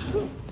Huh?